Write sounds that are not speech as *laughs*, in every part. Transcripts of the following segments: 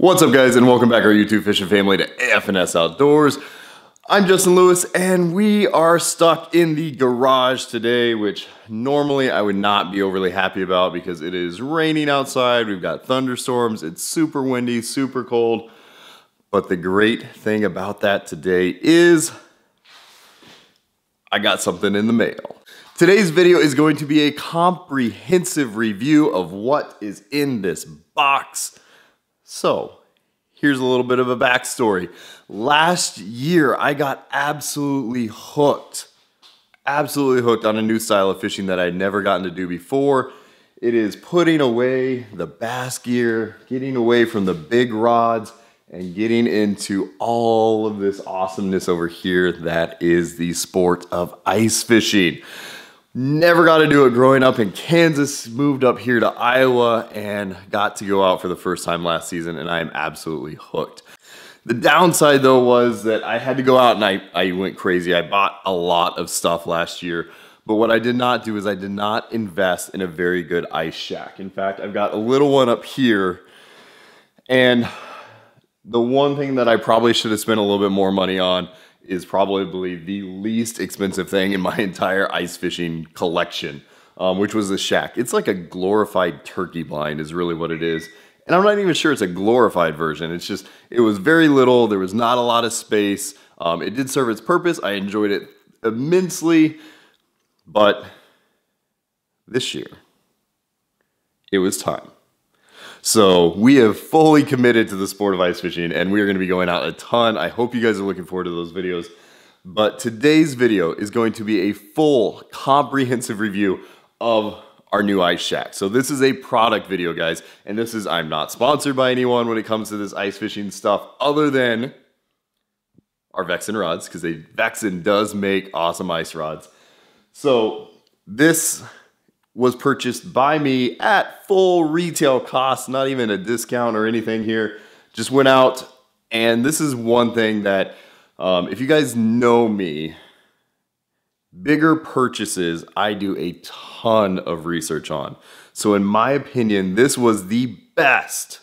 What's up guys and welcome back our YouTube fishing family to AF&S Outdoors. I'm Justin Lewis and we are stuck in the garage today, which normally I would not be overly happy about because it is raining outside, we've got thunderstorms, it's super windy, super cold. But the great thing about that today is I got something in the mail. Today's video is going to be a comprehensive review of what is in this box. So, here's a little bit of a backstory. Last year, I got absolutely hooked. Absolutely hooked on a new style of fishing that I'd never gotten to do before. It is putting away the bass gear, getting away from the big rods, and getting into all of this awesomeness over here that is the sport of ice fishing. Never got to do it growing up in Kansas, moved up here to Iowa and got to go out for the first time last season and I am absolutely hooked. The downside though was that I had to go out and I, I went crazy. I bought a lot of stuff last year, but what I did not do is I did not invest in a very good ice shack. In fact, I've got a little one up here and the one thing that I probably should have spent a little bit more money on is probably the least expensive thing in my *laughs* entire ice fishing collection, um, which was the shack. It's like a glorified turkey blind is really what it is. And I'm not even sure it's a glorified version. It's just, it was very little. There was not a lot of space. Um, it did serve its purpose. I enjoyed it immensely. But this year, it was time. So we have fully committed to the sport of ice fishing and we are gonna be going out a ton. I hope you guys are looking forward to those videos. But today's video is going to be a full comprehensive review of our new ice shack. So this is a product video guys. And this is, I'm not sponsored by anyone when it comes to this ice fishing stuff other than our Vexan rods because they Vexan does make awesome ice rods. So this was purchased by me at full retail cost, not even a discount or anything here. Just went out, and this is one thing that, um, if you guys know me, bigger purchases, I do a ton of research on. So in my opinion, this was the best,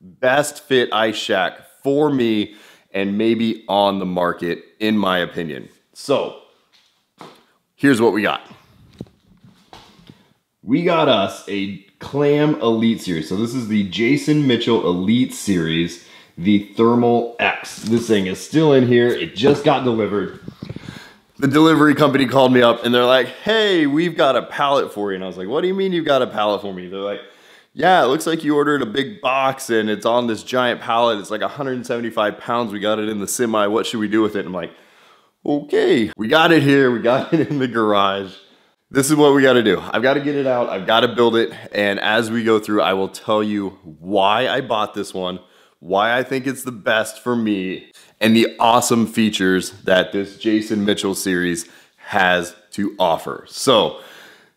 best fit ice shack for me and maybe on the market, in my opinion. So here's what we got we got us a Clam Elite Series. So this is the Jason Mitchell Elite Series, the Thermal X. This thing is still in here. It just got delivered. The delivery company called me up and they're like, hey, we've got a pallet for you. And I was like, what do you mean you've got a pallet for me? They're like, yeah, it looks like you ordered a big box and it's on this giant pallet. It's like 175 pounds. We got it in the semi. What should we do with it? And I'm like, okay, we got it here. We got *laughs* it in the garage this is what we got to do. I've got to get it out. I've got to build it. And as we go through, I will tell you why I bought this one, why I think it's the best for me, and the awesome features that this Jason Mitchell series has to offer. So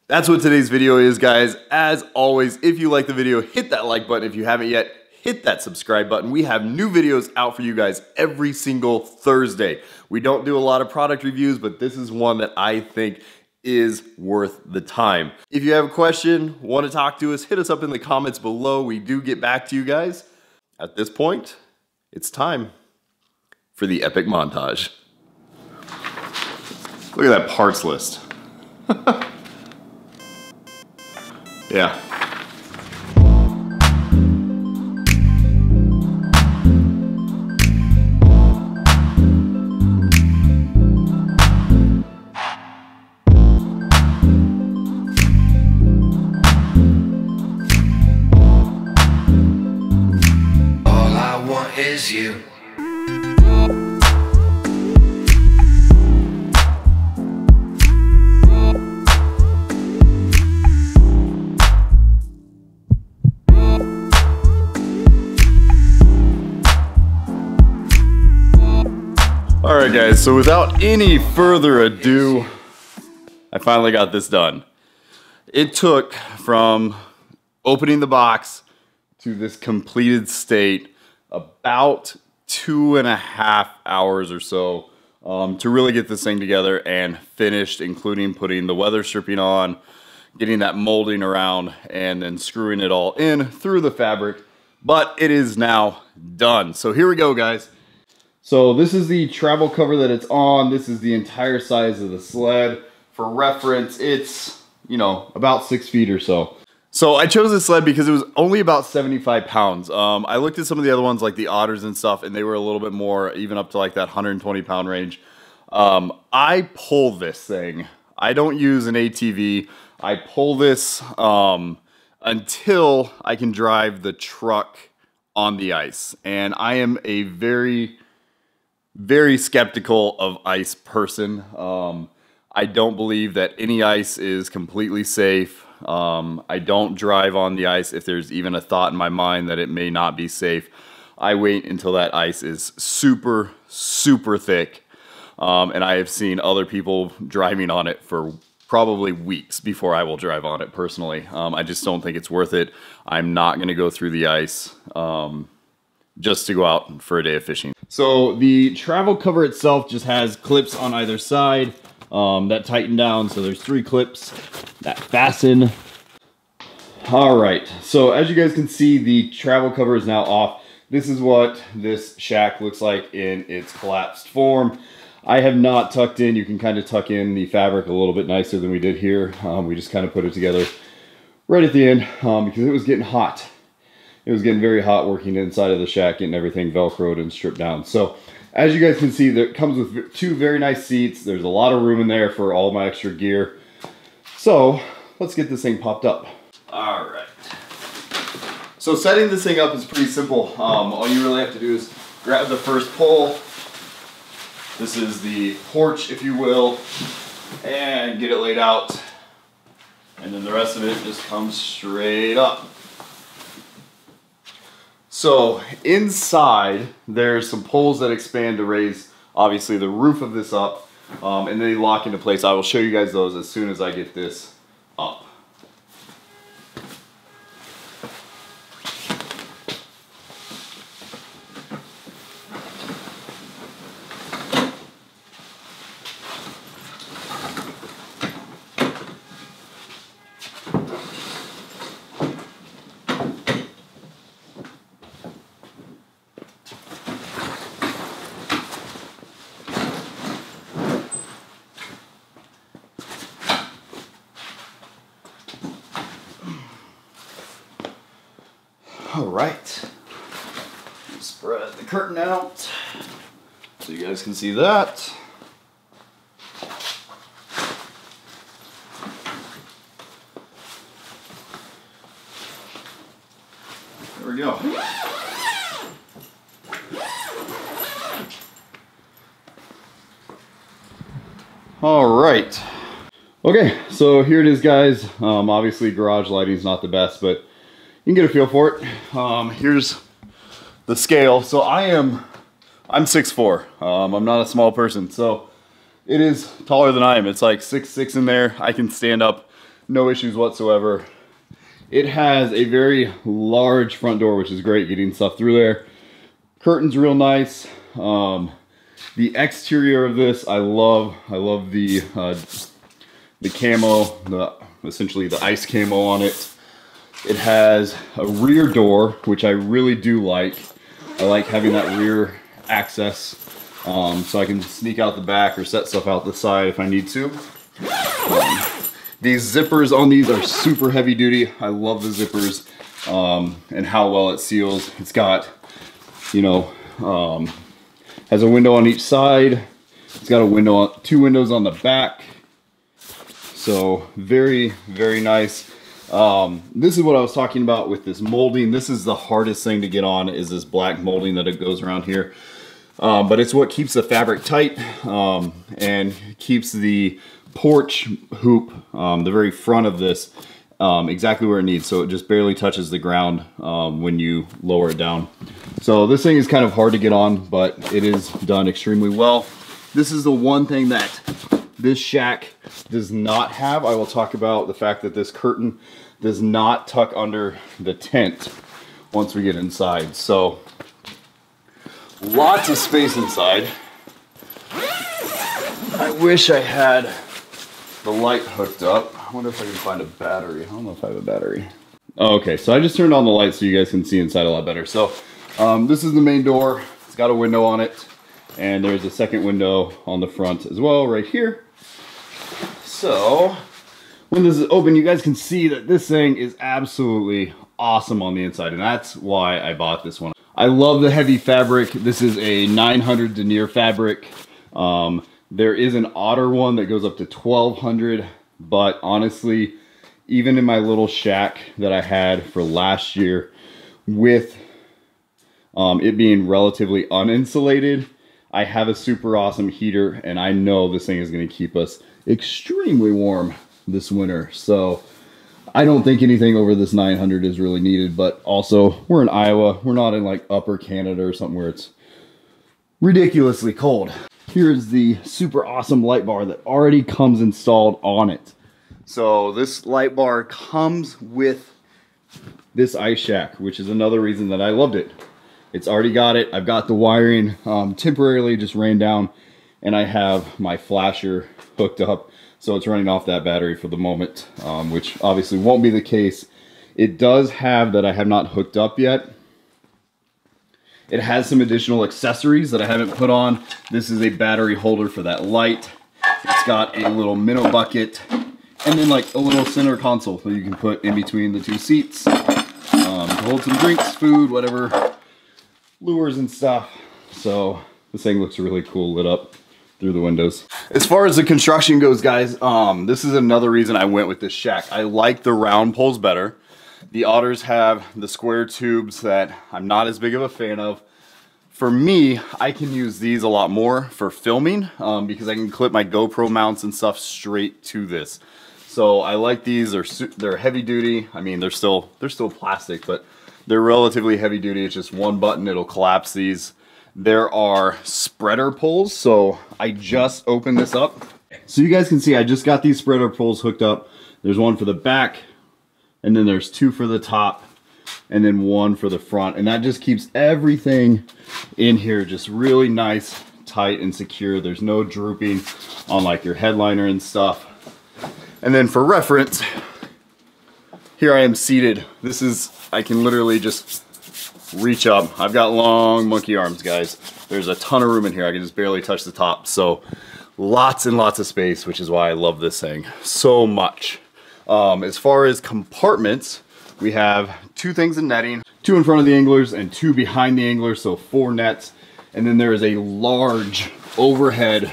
that's what today's video is, guys. As always, if you like the video, hit that like button. If you haven't yet, hit that subscribe button. We have new videos out for you guys every single Thursday. We don't do a lot of product reviews, but this is one that I think is worth the time. If you have a question, want to talk to us, hit us up in the comments below. We do get back to you guys. At this point, it's time for the epic montage. Look at that parts list. *laughs* yeah. So without any further ado, I finally got this done. It took from opening the box to this completed state about two and a half hours or so um, to really get this thing together and finished, including putting the weather stripping on, getting that molding around, and then screwing it all in through the fabric. but it is now done. So here we go, guys. So this is the travel cover that it's on. This is the entire size of the sled. For reference, it's, you know, about six feet or so. So I chose this sled because it was only about 75 pounds. Um, I looked at some of the other ones like the otters and stuff and they were a little bit more, even up to like that 120 pound range. Um, I pull this thing. I don't use an ATV. I pull this um, until I can drive the truck on the ice. And I am a very, very skeptical of ice person. Um, I don't believe that any ice is completely safe. Um, I don't drive on the ice if there's even a thought in my mind that it may not be safe. I wait until that ice is super, super thick. Um, and I have seen other people driving on it for probably weeks before I will drive on it personally. Um, I just don't think it's worth it. I'm not going to go through the ice um, just to go out for a day of fishing. So the travel cover itself just has clips on either side um, that tighten down. So there's three clips that fasten. All right, so as you guys can see, the travel cover is now off. This is what this shack looks like in its collapsed form. I have not tucked in. You can kind of tuck in the fabric a little bit nicer than we did here. Um, we just kind of put it together right at the end um, because it was getting hot. It was getting very hot working inside of the shack, getting everything Velcroed and stripped down. So as you guys can see, it comes with two very nice seats. There's a lot of room in there for all my extra gear. So let's get this thing popped up. All right. So setting this thing up is pretty simple. Um, all you really have to do is grab the first pole. This is the porch, if you will, and get it laid out. And then the rest of it just comes straight up. So inside, there's some poles that expand to raise, obviously, the roof of this up, um, and they lock into place. I will show you guys those as soon as I get this up. All right. Spread the curtain out so you guys can see that. There we go. All right. Okay, so here it is, guys. Um, obviously, garage lighting is not the best, but you can get a feel for it. Um, here's the scale. So I am, I'm 6'4". Um, I'm not a small person. So it is taller than I am. It's like six six in there. I can stand up, no issues whatsoever. It has a very large front door, which is great getting stuff through there. Curtains real nice. Um, the exterior of this, I love. I love the uh, the camo, the essentially the ice camo on it. It has a rear door, which I really do like. I like having that rear access um, so I can sneak out the back or set stuff out the side if I need to. Um, these zippers on these are super heavy duty. I love the zippers um, and how well it seals. It's got, you know, um, has a window on each side. It's got a window, on, two windows on the back. So very, very nice. Um, this is what I was talking about with this molding. This is the hardest thing to get on is this black molding that it goes around here. Um, but it's what keeps the fabric tight um, and keeps the porch hoop, um, the very front of this, um, exactly where it needs. So it just barely touches the ground um, when you lower it down. So this thing is kind of hard to get on, but it is done extremely well. This is the one thing that this shack does not have. I will talk about the fact that this curtain does not tuck under the tent once we get inside. So lots of space inside. I wish I had the light hooked up. I wonder if I can find a battery. I don't know if I have a battery. Okay, so I just turned on the light so you guys can see inside a lot better. So um, this is the main door. It's got a window on it. And there's a second window on the front as well, right here. So when this is open, you guys can see that this thing is absolutely awesome on the inside. And that's why I bought this one. I love the heavy fabric. This is a 900 denier fabric. Um, there is an otter one that goes up to 1200, but honestly, even in my little shack that I had for last year with um, it being relatively uninsulated, I have a super awesome heater and I know this thing is gonna keep us extremely warm this winter. So I don't think anything over this 900 is really needed, but also we're in Iowa. We're not in like upper Canada or something where it's ridiculously cold. Here's the super awesome light bar that already comes installed on it. So this light bar comes with this ice shack, which is another reason that I loved it. It's already got it. I've got the wiring um, temporarily just ran down and I have my flasher hooked up. So it's running off that battery for the moment, um, which obviously won't be the case. It does have that I have not hooked up yet. It has some additional accessories that I haven't put on. This is a battery holder for that light. It's got a little minnow bucket and then like a little center console that you can put in between the two seats um, to hold some drinks, food, whatever lures and stuff. So this thing looks really cool lit up through the windows. As far as the construction goes, guys, um, this is another reason I went with this shack. I like the round poles better. The otters have the square tubes that I'm not as big of a fan of. For me, I can use these a lot more for filming um, because I can clip my GoPro mounts and stuff straight to this. So I like these. They're they're heavy duty. I mean, they're still they're still plastic, but they're relatively heavy duty. It's just one button, it'll collapse these. There are spreader poles, so I just opened this up. So you guys can see I just got these spreader poles hooked up. There's one for the back, and then there's two for the top, and then one for the front. And that just keeps everything in here just really nice, tight, and secure. There's no drooping on like your headliner and stuff. And then for reference, here I am seated. This is, I can literally just reach up. I've got long monkey arms, guys. There's a ton of room in here. I can just barely touch the top. So lots and lots of space, which is why I love this thing so much. Um, as far as compartments, we have two things in netting, two in front of the anglers and two behind the anglers, so four nets. And then there is a large overhead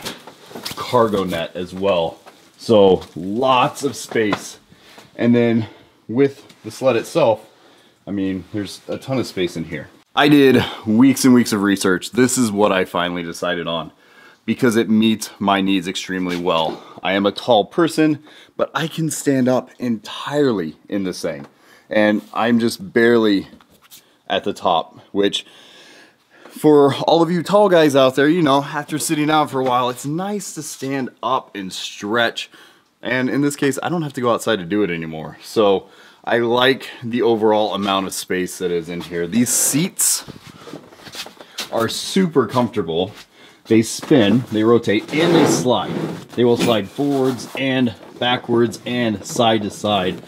cargo net as well. So lots of space. And then with the sled itself, I mean, there's a ton of space in here. I did weeks and weeks of research. This is what I finally decided on because it meets my needs extremely well. I am a tall person, but I can stand up entirely in this thing. And I'm just barely at the top, which for all of you tall guys out there, you know, after sitting down for a while, it's nice to stand up and stretch. And in this case, I don't have to go outside to do it anymore. So I like the overall amount of space that is in here. These seats are super comfortable. They spin, they rotate, and they slide. They will slide forwards and backwards and side to side.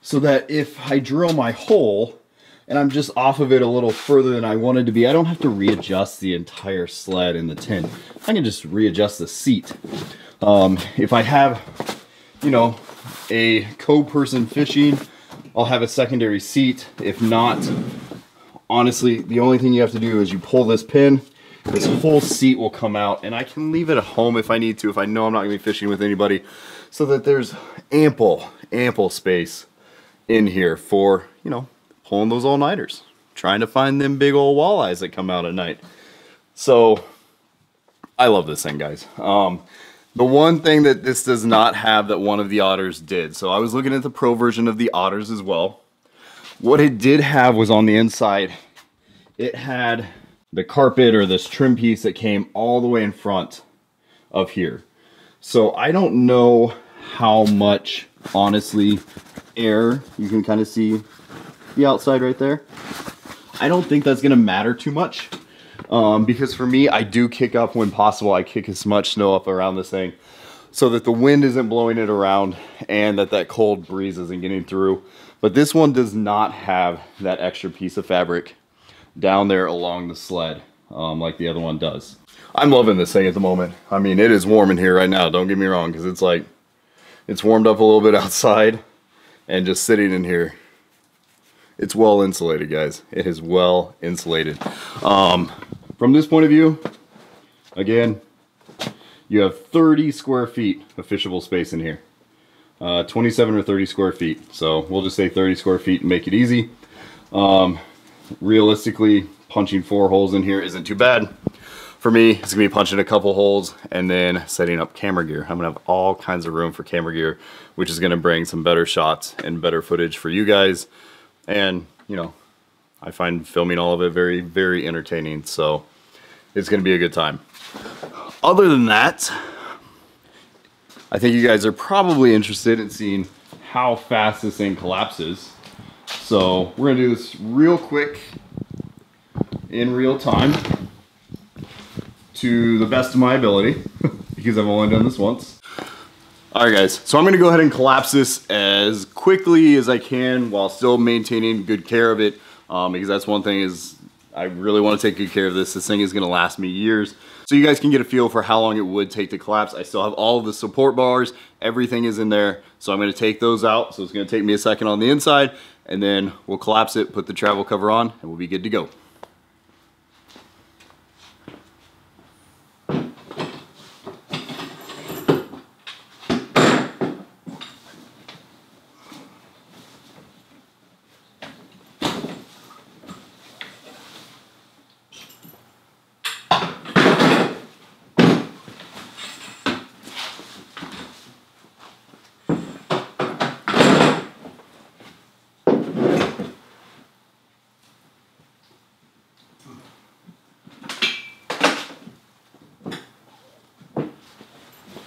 So that if I drill my hole and I'm just off of it a little further than I wanted to be, I don't have to readjust the entire sled in the tent. I can just readjust the seat. Um, if I have, you know, a co-person fishing I'll have a secondary seat. If not, honestly, the only thing you have to do is you pull this pin, this whole seat will come out, and I can leave it at home if I need to, if I know I'm not gonna be fishing with anybody, so that there's ample, ample space in here for, you know, pulling those all-nighters, trying to find them big old walleyes that come out at night. So, I love this thing, guys. Um, the one thing that this does not have that one of the otters did. So I was looking at the pro version of the otters as well. What it did have was on the inside, it had the carpet or this trim piece that came all the way in front of here. So I don't know how much, honestly, air, you can kind of see the outside right there. I don't think that's gonna matter too much um, because for me, I do kick up when possible. I kick as much snow up around this thing so that the wind isn't blowing it around and that that cold breeze isn't getting through. But this one does not have that extra piece of fabric down there along the sled um, like the other one does. I'm loving this thing at the moment. I mean, it is warm in here right now. Don't get me wrong, because it's like, it's warmed up a little bit *laughs* outside and just sitting in here. It's well insulated, guys. It is well insulated. Um, from this point of view, again, you have 30 square feet of fishable space in here. Uh, 27 or 30 square feet. So we'll just say 30 square feet and make it easy. Um, realistically, punching four holes in here isn't too bad. For me, it's gonna be punching a couple holes and then setting up camera gear. I'm gonna have all kinds of room for camera gear, which is gonna bring some better shots and better footage for you guys. And, you know, I find filming all of it very, very entertaining. So it's gonna be a good time. Other than that, I think you guys are probably interested in seeing how fast this thing collapses. So we're gonna do this real quick in real time to the best of my ability *laughs* because I've only done this once. All right guys, so I'm gonna go ahead and collapse this as quickly as I can while still maintaining good care of it um, because that's one thing is I really wanna take good care of this. This thing is gonna last me years. So you guys can get a feel for how long it would take to collapse. I still have all the support bars, everything is in there. So I'm gonna take those out. So it's gonna take me a second on the inside and then we'll collapse it, put the travel cover on and we'll be good to go.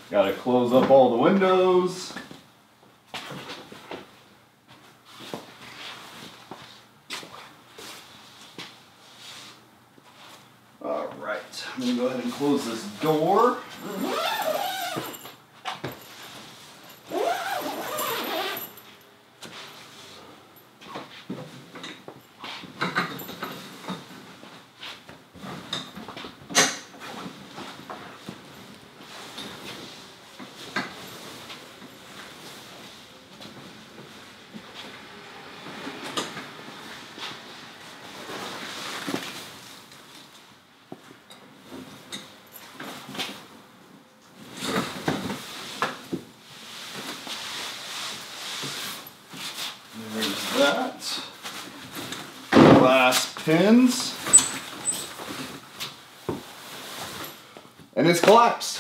Got to close up all the windows. All right, I'm gonna go ahead and close this door. There's that. Glass And it's collapsed.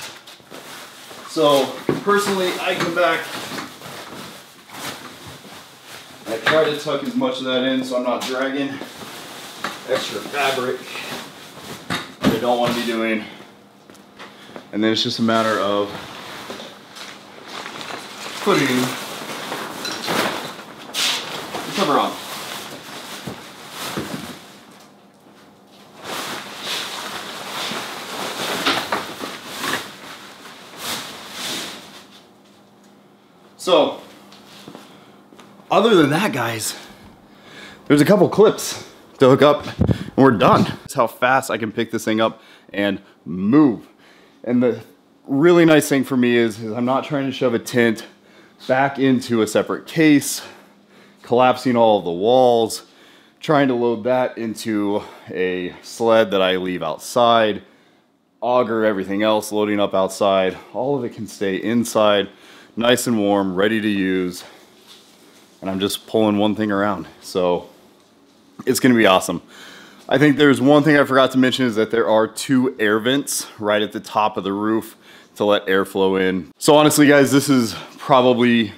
So personally, I come back. I try to tuck as much of that in so I'm not dragging extra fabric that I don't want to be doing. And then it's just a matter of putting the cover on. So, other than that, guys, there's a couple clips to hook up and we're done. That's how fast I can pick this thing up and move. And the really nice thing for me is, is I'm not trying to shove a tent back into a separate case, collapsing all of the walls, trying to load that into a sled that I leave outside, auger everything else loading up outside. All of it can stay inside, nice and warm, ready to use. And I'm just pulling one thing around. So it's gonna be awesome. I think there's one thing I forgot to mention is that there are two air vents right at the top of the roof to let airflow in. So honestly guys, this is probably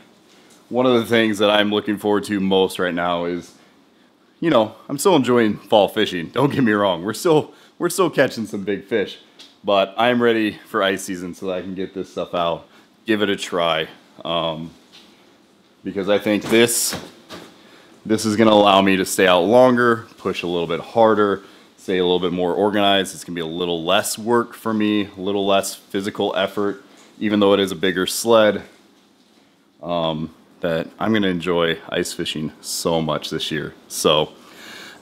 one of the things that I'm looking forward to most right now is, you know, I'm still enjoying fall fishing. Don't get me wrong. We're still, we're still catching some big fish, but I'm ready for ice season so that I can get this stuff out, give it a try. Um, because I think this, this is gonna allow me to stay out longer, push a little bit harder, stay a little bit more organized. It's gonna be a little less work for me, a little less physical effort, even though it is a bigger sled. Um, that I'm gonna enjoy ice fishing so much this year. So,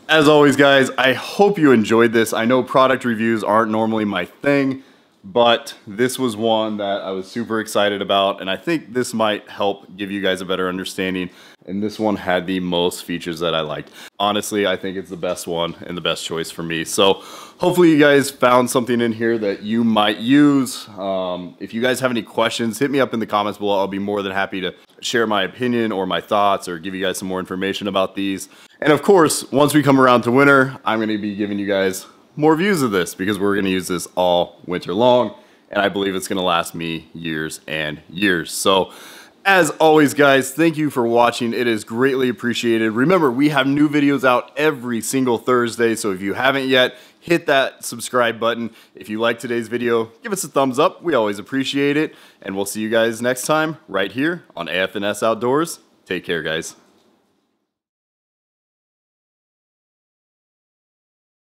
as always guys, I hope you enjoyed this. I know product reviews aren't normally my thing, but this was one that I was super excited about and I think this might help give you guys a better understanding and this one had the most features that I liked. Honestly, I think it's the best one and the best choice for me. So hopefully you guys found something in here that you might use. Um, if you guys have any questions, hit me up in the comments below. I'll be more than happy to share my opinion or my thoughts or give you guys some more information about these. And of course, once we come around to winter, I'm gonna be giving you guys more views of this because we're gonna use this all winter long. And I believe it's gonna last me years and years. So as always, guys, thank you for watching. It is greatly appreciated. Remember, we have new videos out every single Thursday, so if you haven't yet, hit that subscribe button. If you like today's video, give us a thumbs up. We always appreciate it. And we'll see you guys next time right here on AFNS Outdoors. Take care, guys.